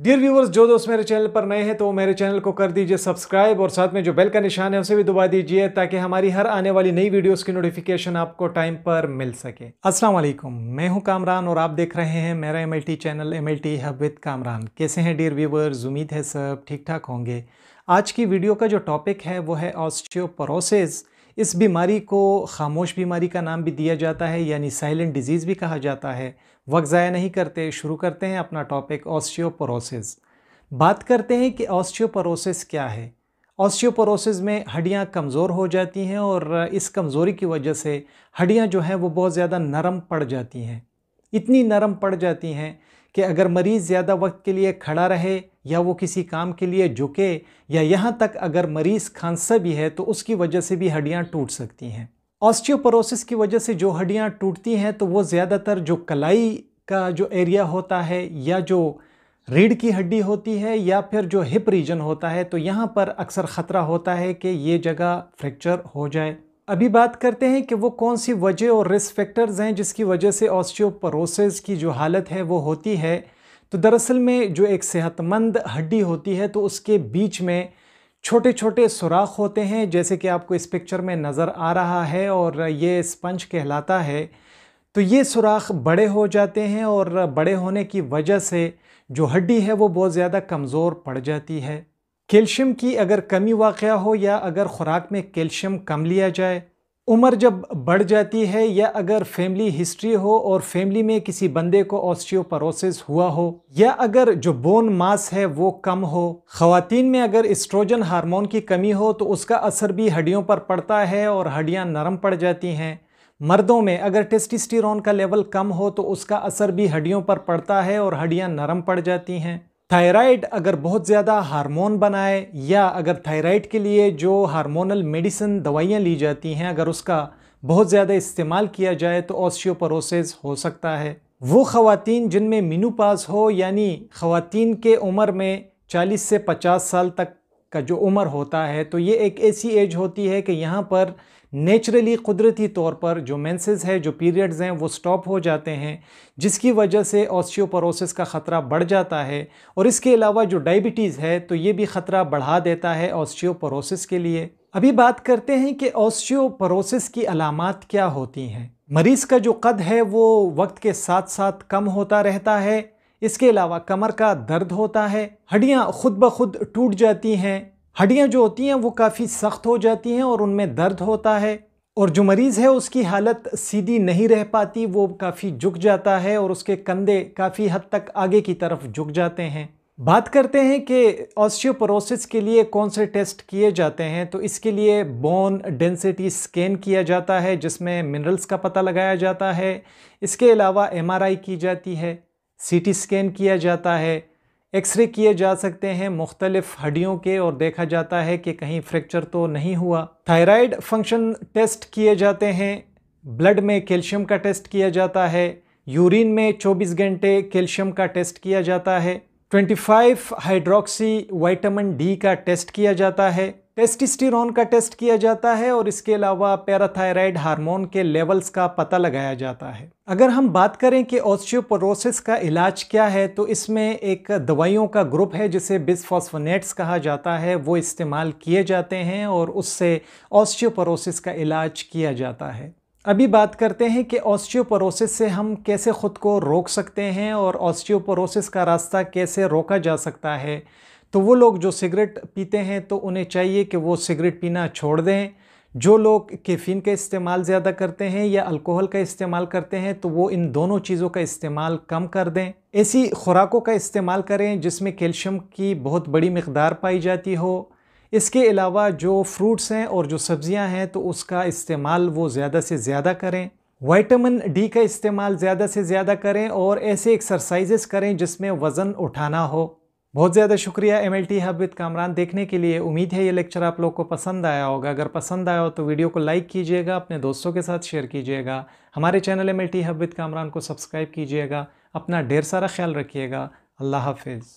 Dear viewers जो दोस्त मेरे चैनल पर नए हैं तो मेरे चैनल को कर दीजिए सब्सक्राइब और साथ में जो बेल का निशान है, उसे भी दबा दीजिए ताकि हमारी हर आने वाली नई वीडियोस की नोटिफिकेशन आपको टाइम पर मिल सके। अस्सलाम वालेकुम, मैं हूँ कामरान और आप देख रहे हैं मेरा M channel M L hub with Kamran. कैसे हैं डियर व्यूवर्स उम्मीद है सब ठीक ठाक होंगे। आज की वीडियो का जो टॉपिक है, वो है ऑस्टियोपोरोसिस इस बीमारी को खामोश बीमारी का नाम भी दिया जाता है, यानी साइलेंट डिज़ीज़ भी कहा जाता है। वक्त ज़ाया नहीं करते, शुरू करते हैं अपना टॉपिक ऑस्टियोपोरोसिस बात करते हैं कि ऑस्टियोपोरोसिस क्या है। ऑस्टियोपोरोसिस में हड्डियाँ कमज़ोर हो जाती हैं और इस कमज़ोरी की वजह से हड्डियाँ जो हैं वो बहुत ज़्यादा नरम पड़ जाती हैं। इतनी नरम पड़ जाती हैं कि अगर मरीज़ ज़्यादा वक्त के लिए खड़ा रहे या वो किसी काम के लिए झुके, या यहाँ तक अगर मरीज़ खांसा भी है तो उसकी वजह से भी हड्डियाँ टूट सकती हैं। ऑस्टियोपोरोसिस की वजह से जो हड्डियाँ टूटती हैं तो वो ज़्यादातर जो कलाई का जो एरिया होता है या जो रीढ़ की हड्डी होती है या फिर जो हिप रीजन होता है तो यहाँ पर अक्सर ख़तरा होता है कि ये जगह फ्रैक्चर हो जाए। अभी बात करते हैं कि वो कौन सी वजह और रिस्क फैक्टर्स हैं जिसकी वजह से ऑस्टियोपोरोसिस की जो हालत है वो होती है। तो दरअसल में जो एक सेहतमंद हड्डी होती है तो उसके बीच में छोटे छोटे सुराख होते हैं, जैसे कि आपको इस पिक्चर में नज़र आ रहा है और ये स्पंज कहलाता है। तो ये सुराख बड़े हो जाते हैं और बड़े होने की वजह से जो हड्डी है, वो बहुत ज़्यादा कमज़ोर पड़ जाती है। कैल्शियम की अगर कमी वाक़ हो या अगर ख़ुराक में कैल्शियम कम लिया जाए उम्र जब बढ़ जाती है या अगर फैमिली हिस्ट्री हो और फैमिली में किसी बंदे को ऑस्टियोपरोसिस हुआ हो, या अगर जो बोन मास है वो कम हो, ख़वातीन में अगर इस्ट्रोजन हार्मोन की कमी हो तो उसका असर भी हड्डियों पर पड़ता है और हड्डियाँ नरम पड़ जाती हैं। मर्दों में अगर टेस्टिस्टिरोन का लेवल कम हो तो उसका असर भी हड्डियों पर पड़ता है और हड्डियाँ नरम पड़ जाती हैं। थायराइड अगर बहुत ज़्यादा हार्मोन बनाए या अगर थायराइड के लिए जो हार्मोनल मेडिसिन दवाइयाँ ली जाती हैं, अगर उसका बहुत ज़्यादा इस्तेमाल किया जाए तो ऑस्टियोपरोसिस हो सकता है। वो ख़वातीन जिनमें मीनू पास हो, यानी ख़वातीन के उम्र में 40 से 50 साल तक का जो उम्र होता है तो ये एक ऐसी एज होती है कि यहाँ पर नेचुरली कुदरती तौर पर जो मेंसेस है, जो पीरियड्स हैं, वो स्टॉप हो जाते हैं, जिसकी वजह से ऑस्टियोपोरोसिस का ख़तरा बढ़ जाता है। और इसके अलावा जो डायबिटीज़ है तो ये भी ख़तरा बढ़ा देता है ऑस्टियोपोरोसिस के लिए। अभी बात करते हैं कि ऑस्टियोपोरोसिस की अलामत क्या होती हैं। मरीज़ का जो कद है, वो वक्त के साथ साथ कम होता रहता है इसके अलावा कमर का दर्द होता है, हड्डियाँ खुद ब खुद टूट जाती हैं। हड्डियाँ जो होती हैं वो काफ़ी सख्त हो जाती हैं और उनमें दर्द होता है। और जो मरीज़ है उसकी हालत सीधी नहीं रह पाती, वो काफ़ी झुक जाता है और उसके कंधे काफ़ी हद तक आगे की तरफ़ झुक जाते हैं। बात करते हैं कि ऑस्टियोपोरोसिस के लिए कौन से टेस्ट किए जाते हैं तो इसके लिए बोन डेंसिटी स्कैन किया जाता है, जिसमें मिनरल्स का पता लगाया जाता है। इसके अलावा एमआरआई की जाती है। सीटी स्कैन किया जाता है, एक्सरे किए जा सकते हैं मुख्तलिफ़ हड्डियों के और देखा जाता है कि कहीं फ्रैक्चर तो नहीं हुआ। थायराइड फ़ंक्शन टेस्ट किए जाते हैं, ब्लड में कैल्शियम का टेस्ट किया जाता है, यूरिन में 24 घंटे कैल्शियम का टेस्ट किया जाता है 25 हाइड्रोक्सी वाइटामिन डी का टेस्ट किया जाता है टेस्टिस्टिरोन का टेस्ट किया जाता है और इसके अलावा पैराथायराइड हार्मोन के लेवल्स का पता लगाया जाता है। अगर हम बात करें कि ऑस्टियोपोरोसिस का इलाज क्या है तो इसमें एक दवाइयों का ग्रुप है जिसे बिस्फॉस्फोनेट्स कहा जाता है। वो इस्तेमाल किए जाते हैं और उससे ऑस्टियोपोरोसिस का इलाज किया जाता है। अभी बात करते हैं कि ऑस्टियोपोरोसिस से हम कैसे ख़ुद को रोक सकते हैं और ऑस्टियोपोरोसिस का रास्ता कैसे रोका जा सकता है। तो वो लोग जो सिगरेट पीते हैं तो उन्हें चाहिए कि वो सिगरेट पीना छोड़ दें। जो लोग कैफ़ीन का इस्तेमाल ज़्यादा करते हैं या अल्कोहल का इस्तेमाल करते हैं तो वो इन दोनों चीज़ों का इस्तेमाल कम कर दें। ऐसी खुराकों का इस्तेमाल करें जिसमें कैल्शियम की बहुत बड़ी मकदार पाई जाती हो। इसके अलावा जो फ्रूट्स हैं और जो सब्ज़ियाँ हैं तो उसका इस्तेमाल वो ज़्यादा से ज़्यादा करें। वाइटामिन डी का इस्तेमाल ज़्यादा से ज़्यादा करें और ऐसे एक्सरसाइजेस करें जिसमें वज़न उठाना हो। बहुत ज़्यादा शुक्रिया M L T hub with Kamran देखने के लिए उम्मीद है ये लेक्चर आप लोग को पसंद आया होगा। अगर पसंद आया हो तो वीडियो को लाइक कीजिएगा, अपने दोस्तों के साथ शेयर कीजिएगा। हमारे channel M L T hub with Kamran को सब्सक्राइब कीजिएगा। अपना ढेर सारा ख्याल रखिएगा। अल्लाह हाफिज़।